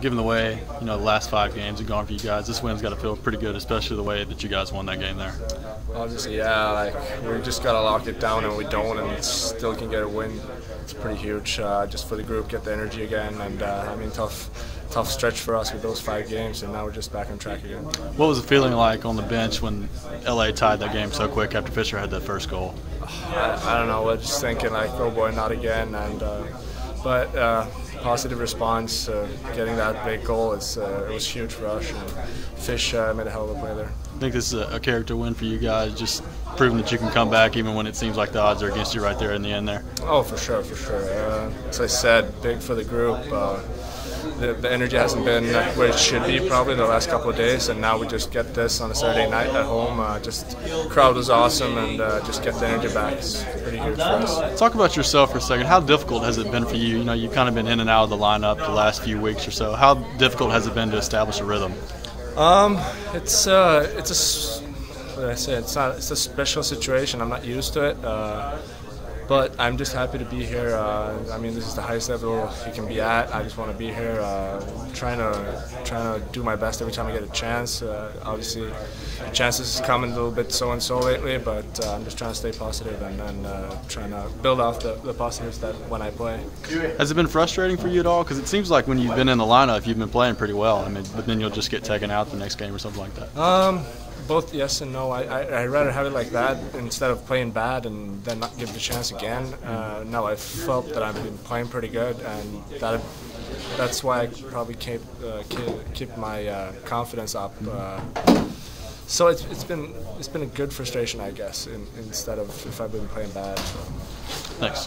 given the way you know the last five games have gone for you guys, this win's got to feel pretty good, especially the way that you guys won that game there. Obviously, yeah, like we just gotta lock it down, and we don't, and still can get a win. It's pretty huge, uh, just for the group, get the energy again, and uh, I mean, tough, tough stretch for us with those five games, and now we're just back on track again. What was the feeling like on the bench when LA tied that game so quick after Fisher had that first goal? I, I don't know, we're just thinking like, oh boy, not again, and uh, but uh, positive response, uh, getting that big goal, is, uh, it was huge for us. And Fish uh, made a hell of a play there. I think this is a, character win for you guys, just proving that you can come back even when it seems like the odds are against you right there in the end there. Oh, for sure, for sure. Uh, as I said, big for the group. The, the, energy hasn't been where it should be probably the last couple of days, and now we just get this on a Saturday night at home. Uh, just crowd was awesome, and uh, just get the energy back. It's pretty huge for us. Talk about yourself for a second. How difficult has it been for you? You know, you've kind of been in and out of the lineup the last few weeks or so. How difficult has it been to establish a rhythm? Um, it's uh, it's a what did I say? It's not. It's a special situation. I'm not used to it. Uh, but I'm just happy to be here. Uh, I mean, this is the highest level you can be at. I just want to be here, uh, trying to trying to do my best every time I get a chance. Uh, obviously, chances coming a little bit so and so lately, but uh, I'm just trying to stay positive and, and uh, trying to build off the, the positives that when I play. Has it been frustrating for you at all? Because it seems like when you've been in the lineup, you've been playing pretty well. I mean, but then you'll just get taken out the next game or something like that. Um, both yes and no. I, I I rather have it like that instead of playing bad and then not give the chance again. Uh, no, I felt that I've been playing pretty good, and that that's why I probably keep uh, keep, keep, my uh, confidence up. Uh, so it's, it's been it's been a good frustration, I guess, in, instead of if I've been playing bad. Thanks.